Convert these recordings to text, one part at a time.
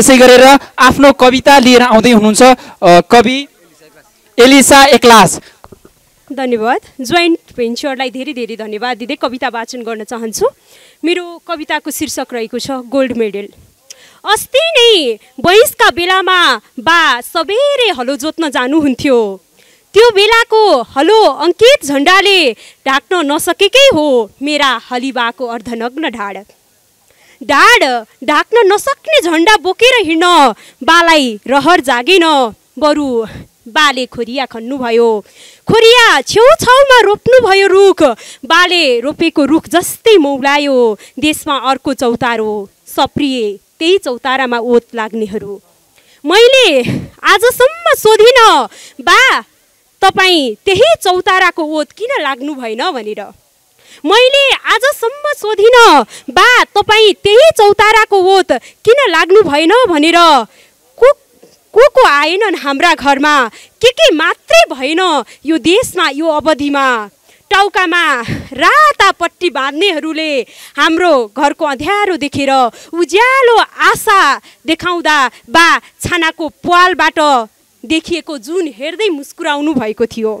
त्यसै गरेर आफ्नो कविता लिएर आउँदै हुनुहुन्छ कवि एलिसा एक्लास। धन्यवाद। जोइन्ट भेन्चरलाई धेरै धेरै धन्यवाद। दिँदै कविता वाचन गर्न चाहन्छु। मेरो कविताको शीर्षक रहेको छ गोल्ड मेडल। अस्ति नै वयसका बेलामा बा सबेरे हलो जोत्न जानुहुन्थ्यो। त्यो बेलाको हलो अङ्कित झन्डाले ढाक्न नसकेकै हो मेरा हलिबाको अर्धनग्न ढाड। ढाड ढाक्न नसक्ने झन्डा बोकेर हिँड्न। बालाई रहर जागेन। बरु बाले खोरिया खन्नुभयो। खोरिया छेउछाउमा रोप्नुभयो रुख। बाले रोपेको रुख जस्तै मौलायो। देशमा अर्को चौतारो। सप्रिए त्यही चौतारामा ओत लाग्नेहरू। मैले आजसम्म सोधिनँ बा तपाईँ त्यही चौताराको ओत किन लाग्नु भएन भनेर। मैले आजसम्म सोधिनँ बा तपाईँ त्यही चौताराको ओत किन लाग्नु भएन? भनेर। को को को आएनन् हाम्रा घरमा? के के मात्रै भएन यो देशमा यो अवधिमा? टाउकामा राता पट्टी बाँध्नेहरूले हाम्रो घरको अँध्यारो देखेर उज्यालो आशा देखाउँदा बा छानाको पालबाट देखिएको जुन हेर्दै मुस्कुराउनु भएको थियो।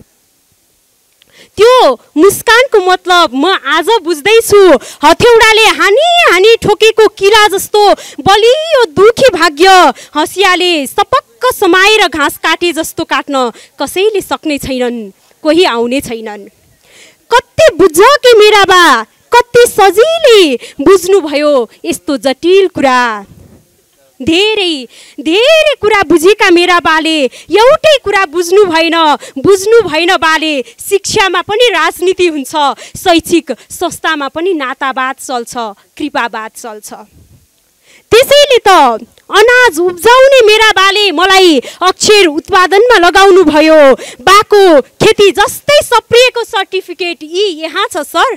त्यो मुस्कानको मतलब म आज बुझ्दैछु। हथौडाले हानी हानी ठोकेको किरा जस्तो बलियो दुखी भाग्य हँसियाले सपक्क समाएर घाँस काटे जस्तो काट्न कसैले सक्ने छैनन् कोही आउने छैनन्। कति बुझ्छ कि मेरा बा कति सजिलै बुझ्नुभयो यस्तो जटिल कुरा। धेरै धेरै कुरा बुझेका मेरा बाले एउटै कुरा बुझ्नु भएन बुझ्नु भएन बाले। शिक्षामा पनि राजनीति हुन्छ शैक्षिक संस्थामा पनि नातावाद चल्छ कृपावाद चल्छ। त्यसैले त अनाज उब्जाउने मेरा बाले मलाई अक्षर उत्पादनमा लगाउनु भयो बाको खेती जस्तै सप्रिएको सर्टिफिकेट यी यहाँ छ सर।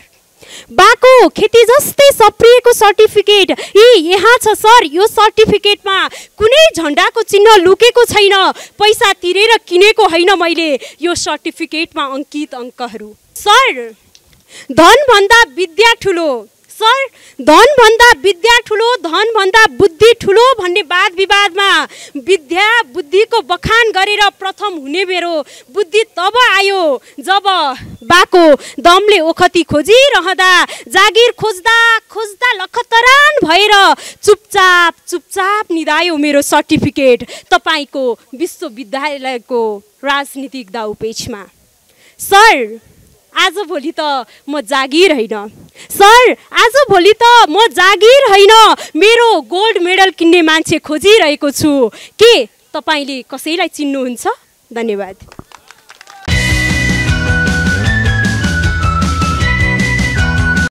बाको खेती जस्तै सप्रिएको सर्टिफिकेट। यी यहाँ छ सर यो सर्टिफिकेटमा कुनै झन्डाको चिन्ह लुकेको छैन। पैसा तिरेर किनेको होइन मैले यो सर्टिफिकेटमा अङ्कित अङ्कहरू। सर धनभन्दा विद्या ठुलो। सर धनभन्दा विद्या ठुलो धनभन्दा बुद्धि ठुलो भन्ने वाद विवादमा विद्या बुद्धिको बखान गरेर प्रथम हुने मेरो बुद्धि तब आयो जब बाको दमले ओखती खोजिरहँदा जागिर खोज्दा खोज्दा लखतरान भएर चुपचाप चुपचाप निधायो मेरो सर्टिफिकेट तपाईँको विश्वविद्यालयको राजनीतिक दाउपेचमा। सर आज भोलि त म जागिर होइन। सर आज भोलि त म जागिर होइन। मेरो गोल्ड मेडल किन्ने मान्छे खोजिरहेको छु। के तपाईँले कसैलाई चिन्नुहुन्छ? धन्यवाद।